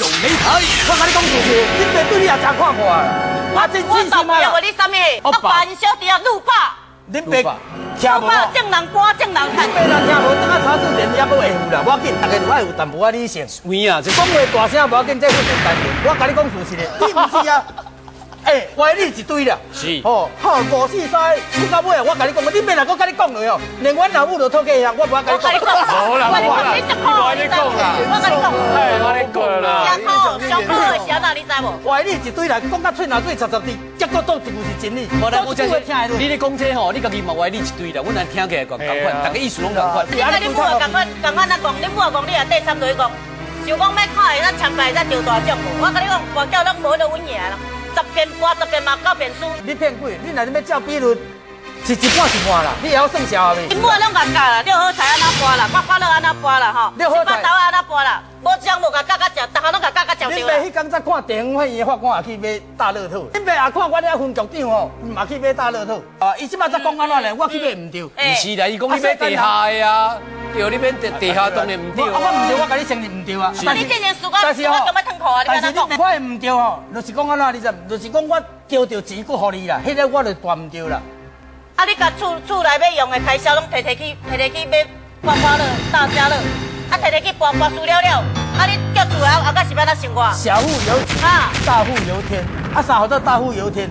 上你睇。我跟你讲事实，你爸对你也真看破啊。我真真心啊！我你什么？我扮小弟啊怒霸。恁爸听无？正人歌正人看。你爸若听无，等下查字典也不会有啦。我紧，大家都爱有淡薄仔理性。有啊，讲话大声，无要紧，这不简单。我跟你讲事实的，你不是啊？哎，歪理一堆啦，是哦，好五四三，你到尾啊，我跟你讲，你免来我跟你讲了哦，连阮老母都讨价啊，我不要 跟你讲。好啦，好啦，你我跟你讲啦，我跟你讲，哎，我跟你讲啦。上好上好的时候，你知无？歪理一堆啦，讲到嘴哪嘴插插的，结果都一句是真理。我来，我讲你咧讲这吼，你家己嘛歪理一堆啦，我来听起来讲同款，大家意思拢同款。你看你母啊，同款同款啊讲，你母啊讲，你也第三类讲，想讲要看的，咱参拜咱丢大奖无？我跟你讲，大叫拢无得阮赢啦。十遍播十遍嘛，九遍输。你骗鬼！你若是要照比率，是一半一半啦，你会晓算数未？你每拢甲教啦，六合彩安怎播啦，刮刮乐安怎播啦，吼，六合彩安怎播啦，无奖无甲教甲食，逐项拢甲教甲食掉。你爸迄天才看电影会议法官也去买大乐透。你爸也看我咧分局长吼，嘛去买大乐透。啊，伊即摆才讲安怎咧？我去买唔对。毋是啦，伊讲你买地下的啊，对，你免地地下当然唔对。我我唔对，我甲你承认唔对啊。但是这件事我我咁要吞口啊，你安怎讲？我唔对吼，就是讲安怎，你知？就是讲我。丢着钱搁互你啦，迄个我就办唔对啦。啊，你甲厝厝内要用的开销拢摕摕去，摕摕去买刮刮乐、大家乐，啊，摕摕去博博输了了。啊，你叫厝后后个是要哪生活？小户由天，啊，大户由天。啊，啥叫做大户由天？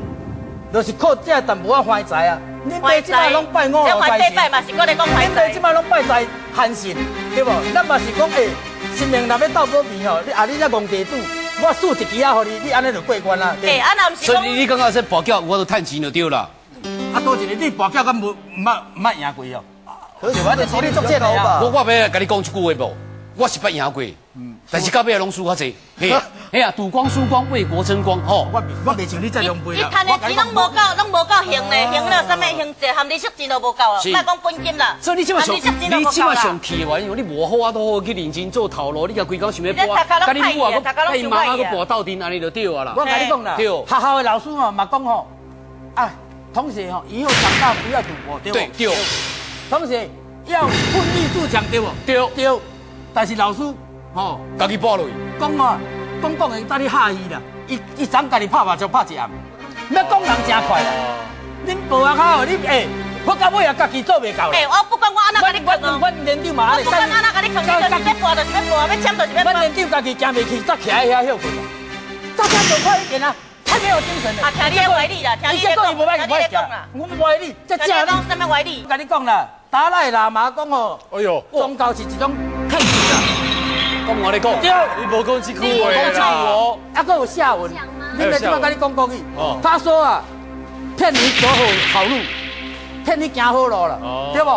就是靠这淡薄仔发财啊。你爸即摆拢拜五路财神，嘛是搁咧讲发财。你爸即摆拢拜财汉神，对不？咱嘛是讲诶，新命若要斗保平吼，你啊，你才戆地主。我输一支啊，互你，你安尼就过关啦。对，啊，那不是所以你刚刚说博缴，我都趁钱就对了。啊，多一个你博缴，敢无毋捌毋捌赢过哦？可是我得处理作战啊。我我要跟你讲一句话无，我是捌赢过。但是到尾拢输较济，嘿，哎呀，赌光输光，为国争光，吼，我我未像你这两倍啦。你赚的钱拢无够，拢无够行嘞，行了什么行者，含利息钱都无够了，莫讲本金啦。所以你即马上，你即马上气完，因为你无好啊，都好去认真做头路，你甲规工想要博，甲你母啊，甲伊妈啊，去博斗阵，安尼就对啊啦。我甲你讲啦，对，学校的老师吼嘛讲吼，啊，同学吼，以后长大不要赌博，对不？对。同学要奋力自强，对不？对。对。但是老师。哦，家己报落去。讲啊，讲讲的，带你下伊啦。伊伊昨家己拍麻将拍一暗，要讲人真快啦。恁无啊好，你哎，我到尾也家己做袂够。哎，我不管我安怎甲你坑哦。我连长嘛，我不管安怎甲你坑，你就是要博就是要博，要签就是要签。我连长家己行袂去，才徛喺遐休困。大家走快一点啊！太没有精神了。啊，听你的歪理啦，听你的讲，听你的讲啦。我歪理，这正讲什么歪理？我跟你讲啦，达赖喇嘛讲哦，哎呦，宗教是一种。讲我咧讲，你无讲这句话啦。还佫有下文，你咪怎么跟你讲讲去？他说啊，骗你走好好路，骗你行好路了，对不？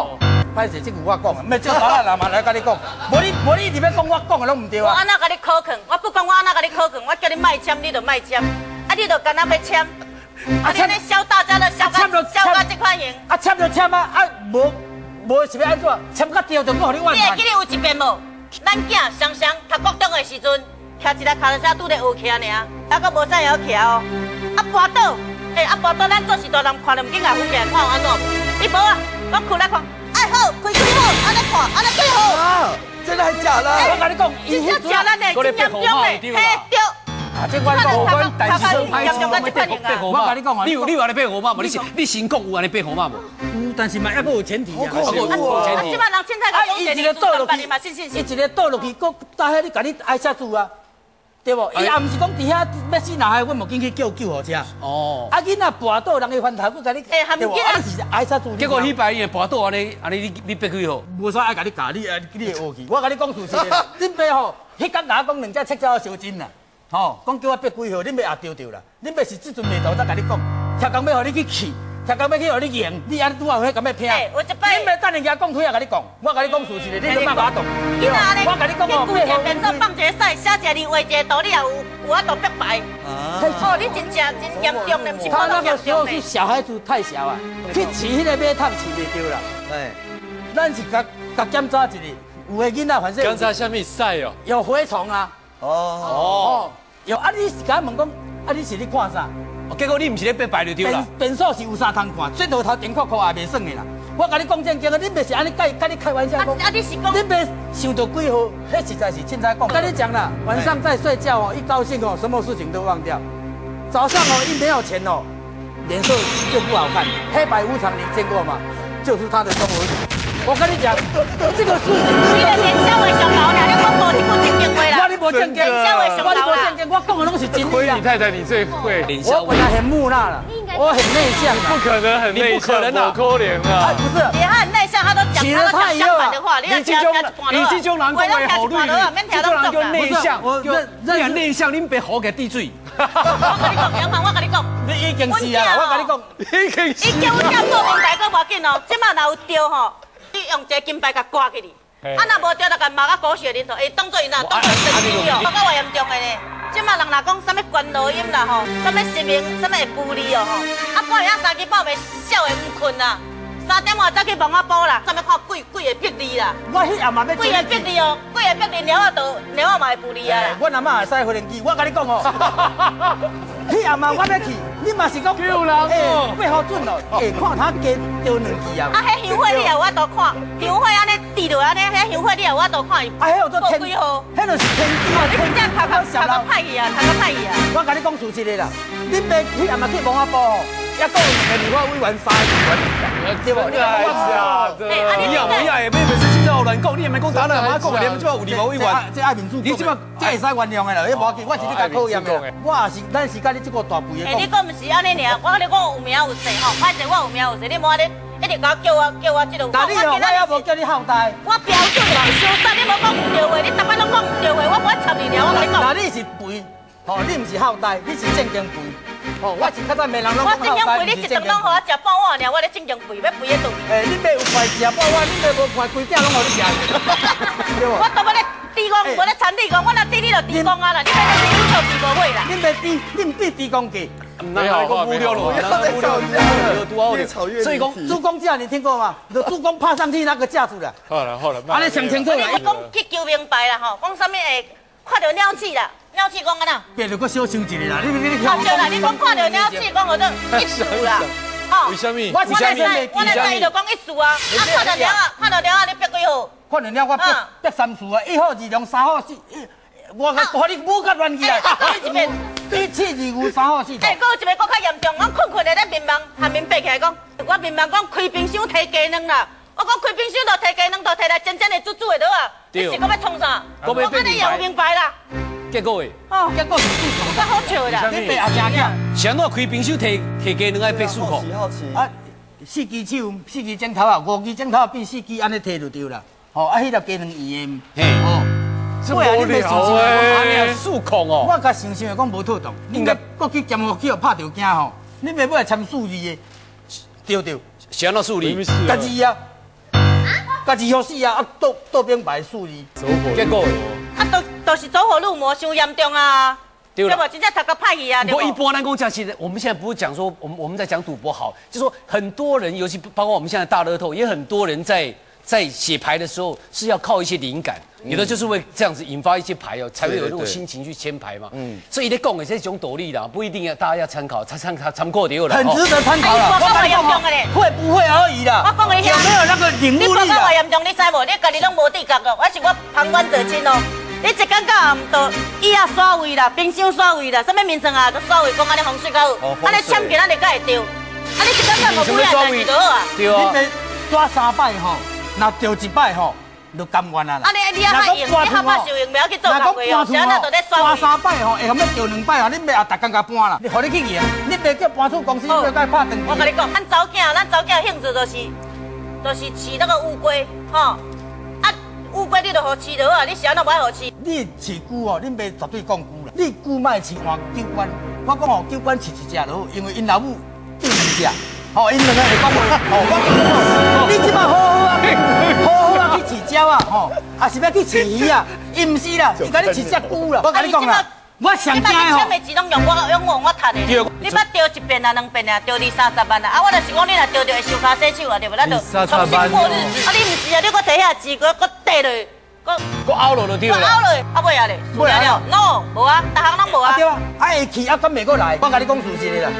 歹势，这句我讲，咪照咱人嘛来跟你讲。无你无你，你要讲我讲的拢唔对啊。我安那甲你考劝，我不管我安那跟你考劝，我叫你卖签，你就卖签，啊，你就干那要签，啊，签你消大家的消干消干这款型。啊，签就签啊，啊，无无是要安怎？签到掉就我给你换。你会记得有一遍无？咱囝双双读高中的时阵，骑一台脚踏车拄着学骑尔，还阁无啥会晓骑哦。啊，跋倒，哎，啊跋倒，咱做是大人看了唔紧来分辨，看有安怎？伊无啊？我看来看，哎好，开开好，安尼看，安尼最好。啊，真的还假的？我跟你讲，真正假的呢，真严重的，嘿对。啊，这我讲，我讲，但是说歹事，我跟你讲啊，你有你有安尼变河马无？你是你先讲有安尼变河马无？但是嘛，还佫有前提啊！啊，即摆人凊彩甲讲，一个倒落去，伊一个倒落去，搁大遐你甲你挨下住啊，对不？伊也毋是讲伫遐要死哪海，我无紧去叫救护车。哦。啊，囡仔跋倒，人会翻头，搁甲你，对不？啊，是挨下住。结果迄摆伊跋倒安尼，安尼你你别几号？无啥爱甲你教，你啊，你会学去。我甲你讲事实，恁爸吼，迄天甲我讲两只七只小金啦，吼，讲叫我别几号，恁要也丢丢啦。恁要是即阵未到才甲你讲，听讲要互你去气。才讲要去互你赢，你安拄好迄咁要听。你咪等人家讲腿啊，甲你讲，我甲你讲事实的，你都莫甲我动。我甲你讲哦，你规天变做放决赛，写一个字画一个图，你也有有法度逼败。哦，你真正真严重的，不是普通严重的。是小孩子太小啊，去饲迄个马桶饲袂着啦。哎，咱是甲甲检查一下，有诶囡仔反正。检查什么屎哦？有蛔虫啊。哦哦。有啊，你是甲问讲，啊你是咧看啥？结果你唔是咧被摆就丢了。变数是有啥通看？转头头顶看看也袂算的啦。我跟你讲正经的，你别是安尼跟跟你开玩笑讲。啊，你是讲？你别想到几号，那实在是凊彩讲。跟你讲啦，晚上在睡觉哦，一高兴哦，什么事情都忘掉。早上哦，一没有钱哦，脸色就不好看，黑白无常，你见过吗？就是他的中文。我跟你讲，这个事情。你的脸稍微上老了，你讲无一句正经话啦。我你无正经，稍微上老啦。我正经，我讲的拢是真亏你太太，你最会。我本来很木讷了，我很内向，不可能很内向，不可怜啊！不是，他很内向，他都讲他都讲相反的话。你这种，你这种人讲话好绿，这种人叫内向，我你很内向，你别好给滴水。我跟你讲，杨凡，我跟你讲，你已经是啊，我跟你讲，已经是。伊叫我叫做明白，搁无紧哦，即马若有对吼。你用一个金牌甲挂起哩，啊，若无着，就甲骂啊狗血淋头，会当做伊若当做神经哦，我较严重的呢。即马人若讲啥物关录音啦吼，啥物实名，啥物会 publi 哦吼，啊半夜三更半夜笑会毋困啦。三点外再去望我补啦，啥物看鬼鬼的碧梨啦？我迄暗嘛要鬼的碧梨哦，鬼的碧梨了我都猫仔嘛会不离啊！我阿妈会使回零机，我甲你讲哦，迄暗嘛我要去，你嘛是讲救人哦，八号准咯，会看他加丢两支啊！啊，迄香火你也我都看，香火安尼滴落安尼，迄香火你也我都看。啊，迄有做天几号？迄就是天机啊！你真正拍到拍到歹去啊，头壳歹去啊！我甲你讲事实的啦，你别迄暗嘛去帮我补哦。一个人你话委员三员，对不？你讲我假的，你也不要也没本事去找乱讲，你也没讲打了，妈讲你们即马有立法委员，这爱民主，你即马这会使原谅的啦，你无要紧，我是你甲考验的，我也是，咱是甲你这个大辈的讲。你讲毋是安尼尔，我跟你讲有名有势吼，反正我有名有势，你莫安尼一直讲叫我叫我这个。那你哦，我也无叫你后代。我标准的是小三，你莫讲唔对话，你逐摆拢讲唔对话，我不爱插你了，我跟你讲。那你是肥，哦，你唔是后代，你是正经肥。哦，我是较早闽人拢我正经肥，你一顿拢互我食半碗尔，我咧正经肥，要肥得倒。诶，你要有快食半碗，你要无快规条拢互你食。我都要咧低工，无咧产地工，我若低你就低工啊啦，你要咧低你就低无会啦。你要低，你唔低低工给。没有，五六了，五六了，越吵越。所以讲猪公架你听过吗？猪公爬上去那个架子了。好了。好了，啊，你想清楚啦。你讲去求明白啦吼，讲啥物会看到鸟鼠啦。鸟鼠讲安怎？别如果小心一点啦，你你你。看到啦，你讲看到鸟鼠讲我都一数啦，吼。为什么？我来在，我来在伊就讲一数啊。啊，看到鸟啊，看到鸟啊，你憋几号？看到鸟我憋憋三数啊，一号二两三号四，我我你母甲乱起来。一边一七二五三号四。哎，搁一边搁较严重，我困困的在面忙，下面爬起来讲，我面忙讲开冰箱摕鸡卵啦。我讲开冰箱都摕鸡卵，都摕来真正的煮煮的倒啊。你是搁要创啥？我跟你也明白啦。结果诶，哦，结果是四口，较好笑啦。你白阿正囝，谁怎开冰箱摕摕鸡卵爱白四口？啊，四支手，四支针头啊，五支针头变四支，安尼摕就对啦。哦，啊，迄条鸡卵圆，嘿，哦，所以啊，你没想想安尼数控哦。我甲想想讲无妥当，应该过去监护去拍着惊吼，你袂要签数字的，对对。谁那数字？家己啊，家己好死啊，啊，倒倒边摆数字，结果。啊，都都是走火入魔，伤严重啊！对不？真正头壳歹去啊！不过一波南公讲，其实我们现在不是讲说，我们我们在讲赌博好，就说很多人，尤其包括我们现在大乐透，也很多人在在写牌的时候是要靠一些灵感，有的就是会这样子引发一些牌哦，才会有那种心情去签牌嘛。嗯，所以你讲的这种斗笠的，不一定要大家要参考，参参考参考就有了。很值得参考了。我严重会不会而已啦。我讲的有没有那个领悟力？你不讲我严重，你知无？你家己拢无资格哦，我是我旁观者清哦。你一讲到暗都椅啊刷位啦，冰箱刷位啦，什么名称啊都刷位，讲安尼风水较好，安尼签给咱就该会对。啊，你一讲到无不要就好啊。对啊。你刷三摆吼，那丢一摆吼，就甘愿啊啦。啊，你你还用？你还怕受用？不要去做工贵哦。现在都在刷三摆吼，会后尾丢两摆啊，你别啊，逐工甲搬啦。你互你去赢，你别叫搬出公司，要该拍登我甲你讲，咱走囝，咱走囝兴趣就是，就是饲那个乌龟，吼。乌龟你都好饲的啊，你想那不爱好饲？你饲龟哦，恁爸绝对讲龟啦。你龟卖饲换九官，我讲哦，九官饲一只就好，因为因老母第二只，哦，因两个会讲话。哦，我吼，啊是要去饲鱼啊，伊毋是啦，伊甲你饲只龟啦。我跟你讲啦。我上街吼，你钱拢用我用我我赚的。你捌钓一遍啊，两遍啊，钓二三十万啊！啊，我就是讲你若钓着会收卡洗手啊，对不？咱就重新过日子。啊，你唔是啊？你搁摕遐钱，搁搁跌落，搁搁凹落就对了。搁凹落，啊袂啊咧？袂啊了？no，无啊，逐行拢无啊。对啊，啊会去啊，敢袂过来？我甲你讲事实的啦，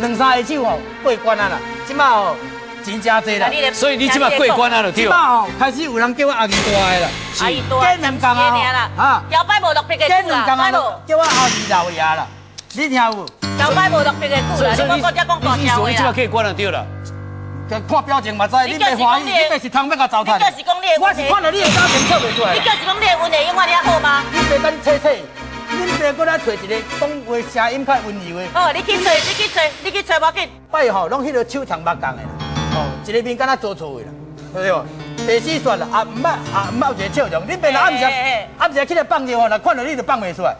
两三下手吼，过关啊啦。即马吼，钱加多啦。所以你即马过关啊，就对即了。马哦，开始有人叫我阿姨大的啦，阿姨多，加两工啊，啊，摇摆无落魄的加久啦，摆无，叫我阿姨老爷啦，你听有？摇摆无落魄的久啦，你莫搁只讲大你所以即马关了，对了。看表情嘛知，你袂欢喜，你袂是通要甲糟蹋你。就是讲你的我，是看到你的家庭测袂出来你。就是讲你的运气永远你好吗？你爸甲你测测，恁爸过来找一个讲话声音较温柔的，好，你去找，你去找，你去找，无紧。摆吼拢迄个手长目共的一个面敢若做错的啦，对不？第四选啦，啊毋捌啊毋捌有一个笑容，恁爸若暗时暗时起来放尿吼，若看到你就放袂出来，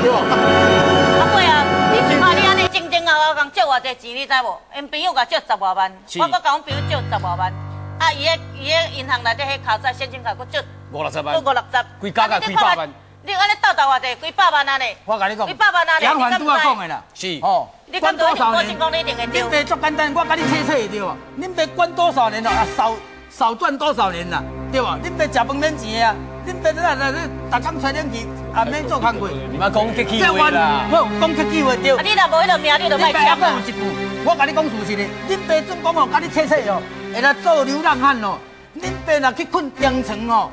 对不？阿妹啊，你即马你安尼前前后后共借偌济钱，你知无？因朋友甲借十外万，我搁甲阮朋友借十外万，啊，伊个伊个银行内底迄卡债现金卡搁借五六十万搁，五六十，规家甲几百万。你安尼斗斗偌济？几百万安尼？我甲你讲，几百万安尼？杨环拄仔讲的啦，是哦，你敢对我我真讲你一定会恁丢？爸足简单，我甲你测测对吧？恁爸关多少年了啊？少少赚多少年啦，对吧？恁爸食饭免钱啊，恁爸那那那，逐工吹冷气，也免做工课。你妈讲客气这话啦。好讲客气话对。啊，你若无迄个命，你就恁爸还卖签啦有。一句，我甲你讲事实的，恁爸总讲哦，甲你测测哦，会来做流浪汉哦。恁爸若去困中床哦，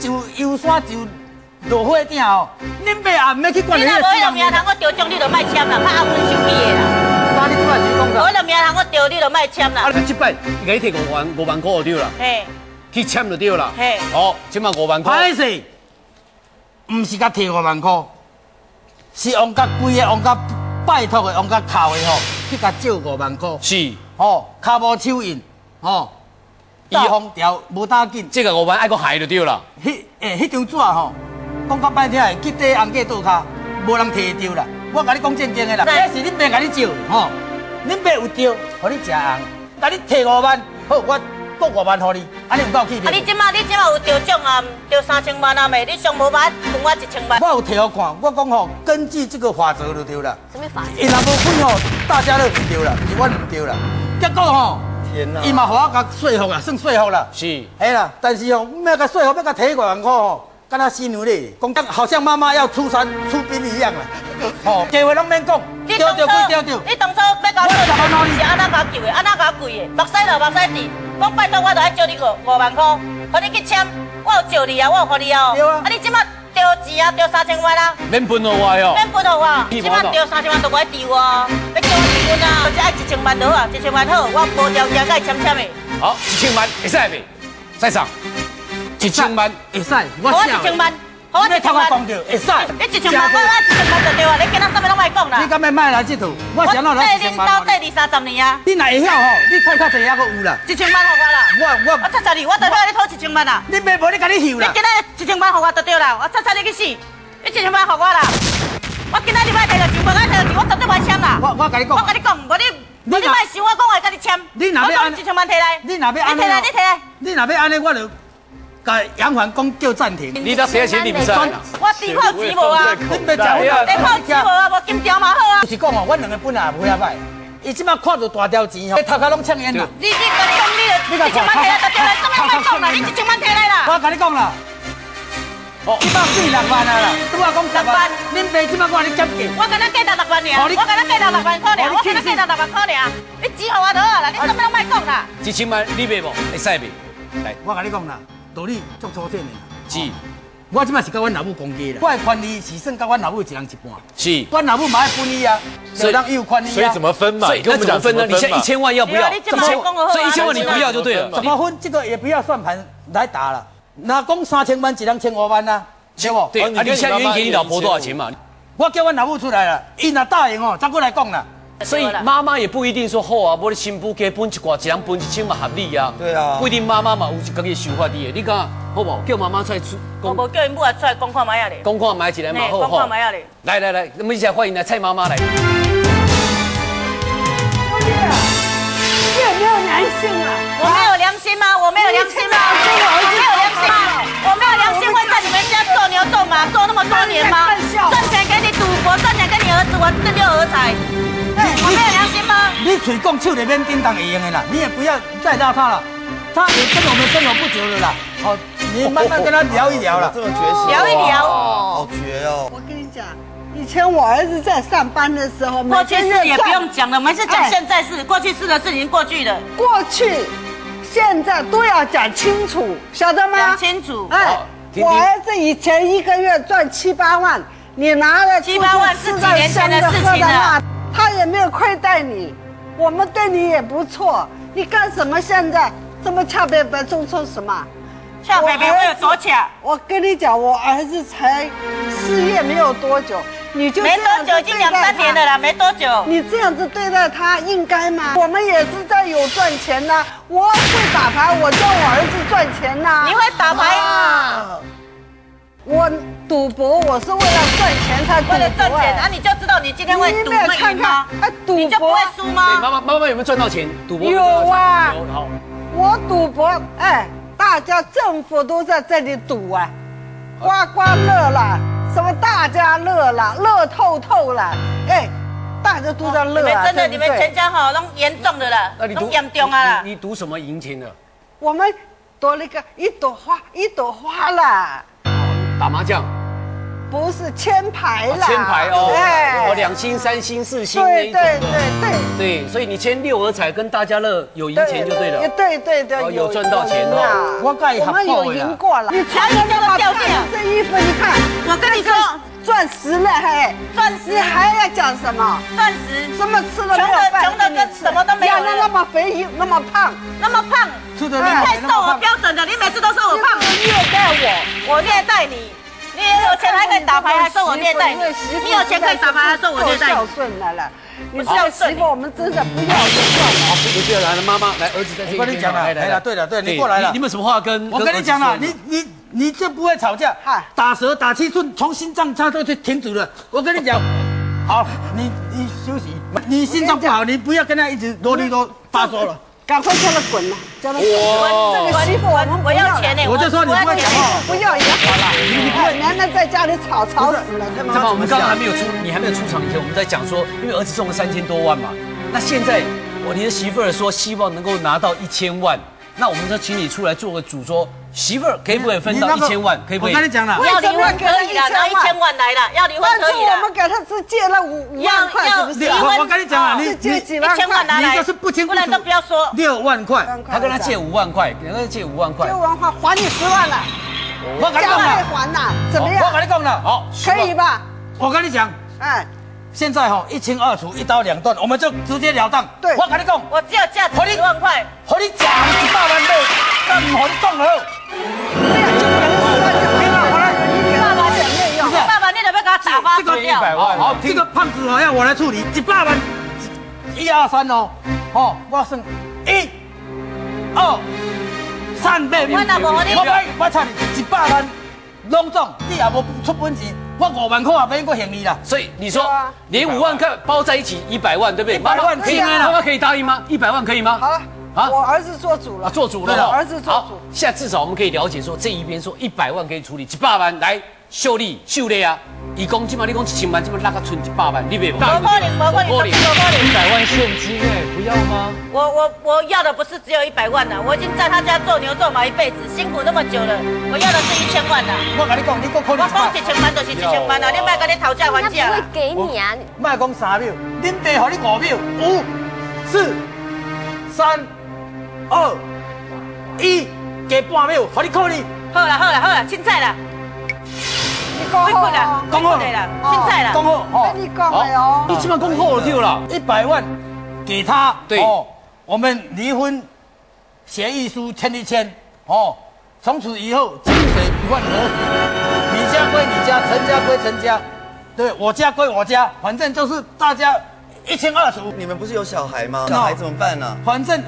就游山就落火顶哦。恁爸也毋免去管你你若无迄个命，人。通我着奖，你就卖签啦，较安稳手机的啦。那你即摆是讲无啥？迄个命通我着，你就卖签啦啊，。你即摆伊甲你摕五万五万块就对啦，嘿，去签就对啦。嘿好，即马五万块。歹势，毋是甲摕五万箍，是用甲规个用甲拜托的用甲头的吼，去甲借五万箍。是，吼，骹无手印，吼，大风条无打紧。这个五万爱个害就对了。迄诶，迄张纸吼，讲较歹听的，去底红架倒骹，无人摕得着啦。我甲你讲正经的啦，对这是恁爸甲你借的吼，恁爸有着，互你食红，甲你摕五万，好，我搁五万互你，安尼有够气啊，你即马你即马有得奖啊，丢三千万啊未？你上无万，分我一千万。我有摕互看，我讲吼，根据这个法则就对啦。什么法则？伊若无分吼，大家都唔对啦，是阮唔对啦。结果吼，天哪伊嘛互我甲说服啦，算说服啦。是，哎啦，但是哦，要甲说服，要甲摕五万块吼，敢若犀牛咧，讲好像妈妈要出山出兵一样啦。吼，计划拢免讲，你对对当初对对对。你当初要甲我做是安怎甲我救的？安怎甲我跪的？目屎流目屎滴，讲拜托我就爱借你五五万块，互你去签，我有借你啊，我有给你啊。对啊啊，你即马丢钱啊，丢三千万啊，免分我话哟。免分互我，屁即马丢三千万都不爱丢啊，要叫我离婚啊，就是爱一千万就好啊，一千万好，我无条件甲伊签签的。好，一千万会使未？再上，一千万。会使，我一千万，互我你要听我一千万。讲着，会使。你一千万，我爱一千万就对啊！你今仔什么拢莫讲啦。你敢要卖来这套？我想到我来一二三十年啊，你若会晓吼，你看较济还阁有啦。一千万互我啦。我我我擦擦你，我代表你讨一千万啊！你卖无你甲你休啦你今。仔一千万互我就对啦，我擦擦你去死！你一千万互我啦！我今仔你莫摕到钱，无爱摕到钱，我绝对袂签啦。我我甲你讲我甲你讲，无你你你莫想我讲我会甲你签。你若要安一千万摕来，你若要安你摕来，你摕来。你若要安尼，我就甲杨环讲叫暂停。你到谁钱你不知道啦？我地炮钱无啊，恁爸食我地炮钱无啊，无金条嘛好啊就。是讲哦，阮两个本来也无遐歹，伊即摆看到大条钱吼，头壳拢呛烟啦。你你甲你讲你你一千万摕来就对啦，什么拢莫讲啦，你一千万摕来啦。我甲你讲啦，哦即摆四六万啊啦，拄我讲十万六万，恁爸即摆我甲你减价。我跟咱计到六万尔，好你我跟咱计到六万块尔，好你我跟咱计到六万块尔，你只互我就好啦，你什么拢莫讲啦。一千万你卖无？会使未？来，我甲你讲啦，道理足粗浅的啦。是我即摆是甲阮老母公家啦，我的权利是算甲阮老母一人一半，是。阮老母嘛爱分伊啊，所以就当伊有权利啊。所以怎么分嘛？那怎么分呢？你现在一千万要不要？对啊你这么所以一千万你不要就对了。怎么分？这个也不要算盘来打了。那讲三千万，一人千五万啊，对不？对，啊，你现在愿意给你老婆多少钱嘛？我叫阮老母出来了，伊若答应哦，再过来讲啦。所以妈妈也不一定说好啊，我的新妇给分一寡，一人分一千嘛合理啊。对啊不一定妈妈嘛有一家己的想法的。你讲好不好？叫妈妈出来出我无叫因母啊出来讲看卖啊咧，讲看买一个嘛好讲看卖啊咧。来来来，我们一起来欢迎来蔡妈妈来。我没有良心吗？我没有良心吗？我没有良心吗？我没有良心会在你们家做牛做马做那么多年吗？赚钱给你赌博，赚钱给你儿子玩这六合彩，我没有良心吗？你嘴讲手里面叮当会用的啦，你也不要再让他了，他也跟我们生活不久了啦。好，你慢慢跟他聊一聊啦这。么绝情，聊一聊好绝哦！我跟你讲，以前我儿子在上班的时候，过去每个月式也不用讲了，我们是讲哎现在事，过去式的事已经过去了。过去、现在都要讲清楚，晓得吗？讲清楚哎我儿子以前一个月赚七八万，你拿了七八万是几年前的香事情了他也没有亏待你，我们对你也不错。你干什么现在这么恰北北种出什么？我有多巧？我跟你讲，我儿子才失业没有多久，你就没多久，已经两三年了啦，没多久。你这样子对待他应该吗？我们也是在有赚钱呐、我会打牌，我叫我儿子赚钱呐、你会打牌啊我赌博，我是为了赚钱才赌博、为了赚钱，哎啊，你就知道你今天会你赌赢吗看？哎赌博你就不会输对，吗？妈妈妈妈有没有赚到钱？赌博有啊我赌博，哎，大家政府都在这里赌啊，刮刮乐啦，什么大家乐啦，乐透透啦，哎，大家都在你乐啊，们真的，对对你们全家好，弄严重的啦，那你赌弄严重啊啦你。你赌什么赢钱的？我们多了一个一朵花，一朵花啦，打麻将，不是签牌啦，签牌哦，哎哦，两星、三星、四星那一种对对。对对。对，所以你签六合彩跟大家乐有赢钱就对了。对对对，哦有赚到钱哦哦我跟你我们有赢过了。你才能这么漂亮，这衣服你看，我跟你说，钻石了嘿，钻石还要讲什么？钻石什么吃了没有穷的饭穷的跟什么都没有养的那么肥，那么胖，那么胖，吃的你太瘦了，标准的，你每次都说我胖，你虐待我。我虐待你。你有钱还可以打牌，还说我虐待你。你有钱可以打牌，还说我虐待孝你。顺来了。你不这孝顺个媳妇我们真的不要就算了。好，不要，来了，妈妈，来，儿子在这一边。我跟你讲了来来哎呀对了对你过来了你有什么话跟？我跟你讲了，你你你这不会吵架嗨，打蛇打七寸，从心脏插到就停止了。我跟你讲，好，你你休息，你心脏不好，你不要跟他一直啰里啰发嗦了。赶快叫他滚了，叫他滚。我这个媳妇我我要钱呢，我就说你不要讲话不要也好了，你看娘娘在家里吵吵死了，对吗？这么我们刚刚还没有出，你还没有出场以前，我们在讲说，因为儿子中了三千多万嘛，那现在我你的媳妇儿说希望能够拿到一千万，那我们就请你出来做个主，说媳妇儿可以不可以分到一千万？可以不可以？我跟你讲了，要离婚可以了，拿一千万来了，要离婚但是可以了我们。给他只借了五五万块，要是不是我我跟你讲啊你是借几一万块？千万拿来，你就是不清不楚不然都不要说。六万块，他跟他借五万块，跟他借五万块六，万块还你十万了，我跟你讲加倍了，还呐，怎么样我样？跟你讲了，好，可以吧？我跟你讲，哎，现在哈一清二楚，一刀两断，我们就直截了当。对我跟你讲，我只有价值一万块，和你讲一百万买，但唔和你讲了。对呀，就给他十万就可以了，你给他多点没用不。是爸爸，你得不要给他打发这个走掉。好好这个胖子哦，要我来处理，一百万，一二三哦，哦，我算一、二、三百我若无你我买，我差你一百万，拢总，你也无出本钱，我五万块也免过嫌你啦。所以你说连五万块包在一起一百万，对不对？100万妈妈可以，对啊妈妈可以答应吗？一百万可以吗？好了，啊我儿子做主啊，了，做主了哦，对儿子做好主。现在至少我们可以了解说，这一边说一百万可以处理，几百万来秀丽秀丽啊！一公斤嘛，你讲一千万，这么那个存一百万，你别不无可能，无可能，绝对无可能。一百万现金哎，不要吗？我我我要的不是只有一百万呐，我已经在他家做牛做马一辈子，辛苦那么久了，我要的是一千万呐。我跟你讲，你搁可我讲一千万就是一千万啊，你别跟你讨价还价啦他不会。给你啊，卖讲三秒，恁爸给你五秒，五、四、三、二、一，加半秒，给你扣你。好啦好啦好啦，凊彩啦，你讲好开困啦哦，，讲好开困啦，现在啦。讲好哦跟。你讲的哦。你起码恭候了对了。一百万给他，对哦，我们离婚协议书签一签，哦，从此以后井水不犯河水，你家归你家，陈家归陈家，对我家归我家，反正就是大家一清二楚，你们不是有小孩吗？小孩怎么办呢？反正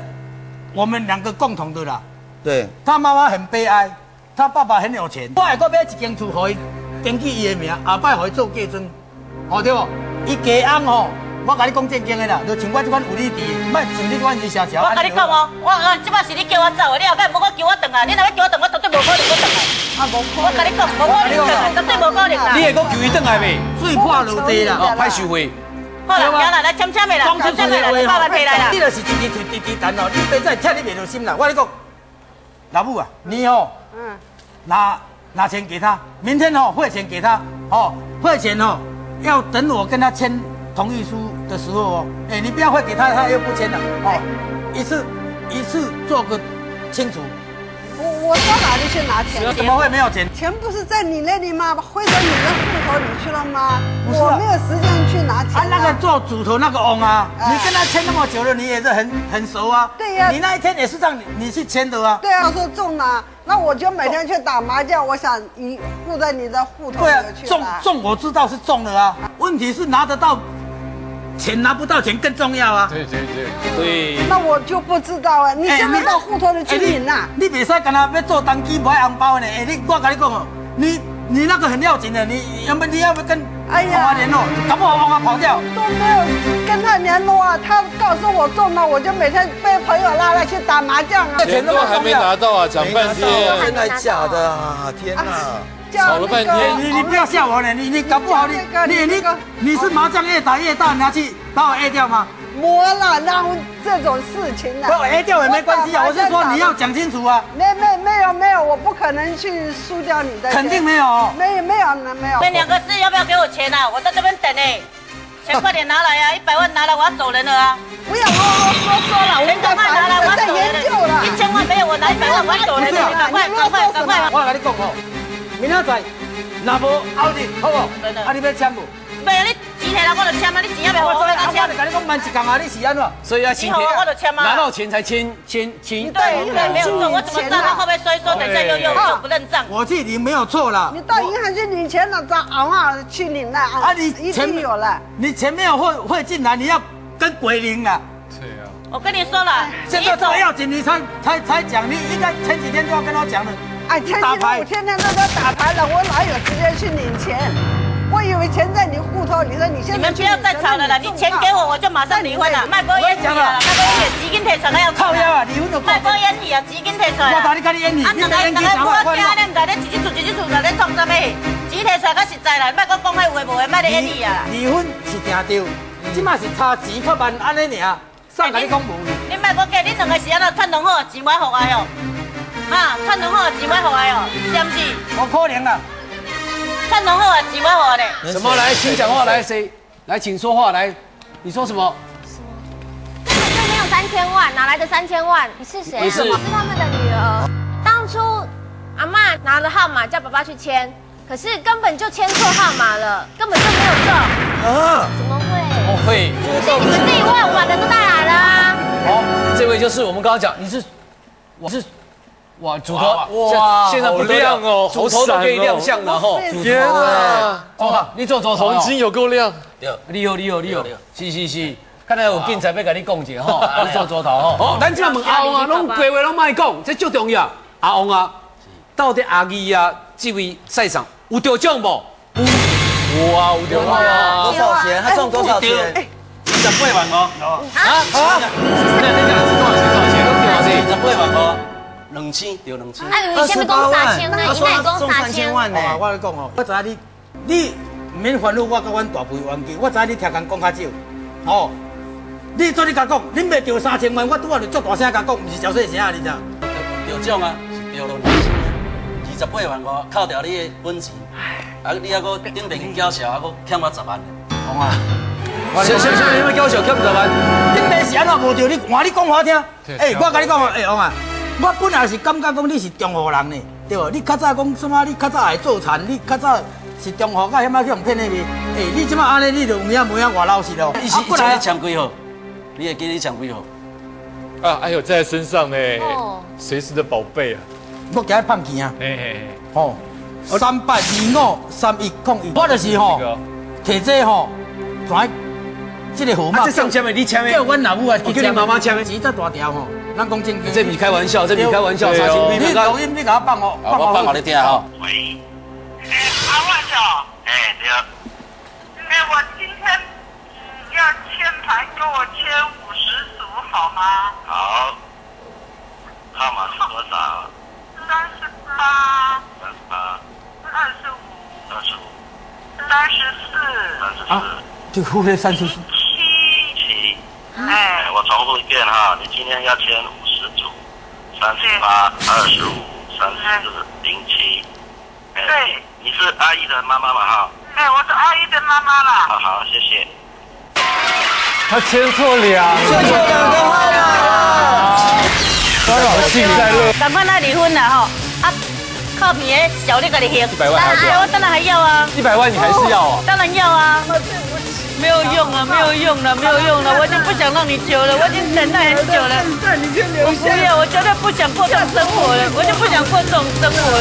我们两个共同的啦。对，他妈妈很悲哀，他爸爸很有钱，我还搁买一间厝，给伊登记伊的名，后摆互伊做嫁妆，哦对无？伊家翁吼，我甲你讲正经的啦，就像我这款有你弟，莫像你这款是小乔。我跟你讲哦，我我即摆是你叫我走的，你后摆无我叫我转来，你若要叫我转，我绝对无可能我转来。啊，无可我跟你讲，无可能转来，绝对无可能啦你。会讲求伊转来未？水破落地啦，哦，歹收回。好啦，行啦，来签签的啦，签签的啦，你爸爸提来啦你。就是一支推一支单哦，你别再拆你袂着心啦。我跟你讲，老母啊，你哦，嗯，拿拿钱给他，明天哦汇钱给他，哦汇钱哦要等我跟他签同意书的时候哦，哎，你不要汇给他，他又不签了哦，一次一次做个清楚。我我到哪里去拿钱？怎么会没有钱？钱不是在你那里吗？汇到你的户头里去了吗？不是啊我没有时间去拿钱、啊，那个做主头那个翁啊，哎你跟他签那么久了，你也是很很熟啊。对呀你那一天也是让你你去签的啊。对啊，说中了，那我就每天去打麻将，我想你付在你的户头里对啊，去。中中我知道是中了啊，问题是拿得到钱拿不到钱更重要啊。对对对，对，那我就不知道啊，你哎现在到户头里去领呐、你你别使跟他要做单机买红包呢。哎，你我跟你讲哦，你你那个很要紧的，你要不你要不跟哎呀王华联络，搞不好王华跑掉。都没有跟他联络啊，他告诉我中了，我就每天被朋友拉来去打麻将啊。钱都还没拿到啊，讲半没拿到天，真的假的啊？天哪！叫吵了半天那个你你不要吓我了，你你搞不好你你你那个你是麻将越打越大，拿去把我 A 掉吗？磨了，然后这种事情呢、把我 A 掉也没关系啊，我是说你要讲清楚啊，没没没有没有，我不可能去输掉你的。肯定没有哦。没有没有没有。那两个字要不要给我钱啊？我在这边等呢，钱快点拿来啊！一百万拿来，我要走人了啊！不要啰啰嗦嗦了，我钱赶快拿来，我要走人研究了。一千万没有，我拿一百万，我要走人了！你赶快赶快赶快！我跟你讲哦，明仔载那无后日好不？真的啊，你要签不？没有你我就签啊！你钱要不要我我知道，啊，我签我就？跟你讲，慢一讲啊，你是安怎？所以要请你好我就签嘛拿到钱才签签签。对对，没有错。我怎么知道他会不会说一说，等一下又又又不认账？我去领没有错了。你到银行去领钱了，找昂啊去领了啊啊，你一钱定有了。你钱没有汇汇进来，你要跟鬼领啊！对啊，我跟你说了，现在这么要紧，你才才才讲，你应该前几天就要跟他讲了。哎，前打牌几天我天天都在打牌了，我哪有时间去领钱？我以为钱在你户头里头，你现在你们不要再吵了啦！你钱给我，我就马上离婚了。卖包烟去啊，卖包烟纸巾摕出来要靠腰啊，离婚就靠卖包烟去啊，纸巾摕出来。我带你跟你演你，啊，你两个演技两个我啥快惊你唔知你一日厝一日厝在咧创啥物？钱摕出来较实在啦，莫讲讲迄有诶无话，卖咧演你啊！离婚是定对，即马是差钱较慢安尼尔，上甲你讲无去。你莫讲假，你两个是安怎串拢好，钱买互爱哦？啊，串拢好，钱买互爱哦，是毋是？无可能啦，串拢好，钱买互爱咧。什么来？请讲话来，谁来？请说话来。你说什么？根本就没有三千万，哪来的三千万？你是谁、啊？你是我是他们的女儿。当初阿妈拿了号码叫爸爸去签，可是根本就签错号码了，根本就没有中。啊，怎么会？哦，会。是你们自己问，我把人都带来了啊。好，这位就是我们刚刚讲，你是，我是，哇，主头哇现在不亮哦主头都可以亮相了哈。天啊，哦，你做主头哦，黄金有够亮，你有你有你有，是是是，看来有警察要跟你讲一下吼，你做主头吼。哦，咱这问阿翁啊，拢规话拢莫讲，这最重要。阿翁啊，到底阿义啊这位赛场有得奖无？有啊，有得奖啊。多少钱？他中多少钱？十八万哦，啊啊！那你讲是多少钱？多少钱？都多少钱？十八万五，两千对两千。啊，你前面讲三千。万呢。哦，我跟你讲哦，我知影你，你唔免烦恼我甲阮大肥冤家，我知影你听人讲较少，哦，你做你甲讲，恁袂着三千万，我拄仔就足大声甲讲，毋是小细声啊，你知？着奖啊，是着了两千，二十八万五，扣掉你的本钱，啊，你还阁顶面缴销，还阁欠我十万。讲啊，现现现在因为交小欠十万，顶面是安怎无着你，换你讲我听。对诶，我甲你讲哦，诶，王啊，我本来是感觉讲你是中和人呢，对无？你较早讲什么？你较早会做田，你较早是中和，甲遐仔去用骗那边。诶，你即摆安尼，你就有影无影外老实咯。你是不然你抢几号？你会记你抢几号？啊，还有在身上呢哦，随时的宝贝啊，我今日放钱啊。嘿嘿嘿，吼，三八二五三一空一，我就是吼这个摕这吼，转这个号码啊，这上签的你签的叫，阮老母啊，叫你妈妈签的钱这大条吼，咱讲正经，这不是开玩笑，这不是开玩笑，你录音你给我放哦，啊，我放互你听哈。喂，哎，阿万是哦，哎对。哎，我今天嗯要签牌，给我签五十组好吗？好。号码是多少？三十八。三十八。二十五。二十五。三十四。三十啊，就付那三十四。七。七。哎，我重复一遍哈，你今天要签五十组，三十八、二十五、三十四、零七。哎对，你是阿姨的妈妈嘛哈？哎哎，我是阿姨的妈妈啦。好好，谢谢。他签错两个，签错两个号码骚扰幸灾乐。赶快来离婚了哈！啊，靠边的小你给你行，一百万还要我当然还要啊，一百万你还是要啊？当然要啊。没有用啊，没有用了，没有用了，我不想让你久了，我已经等待很久了。我不要，我绝对不想过这种生活了，我就不想过这种生活了。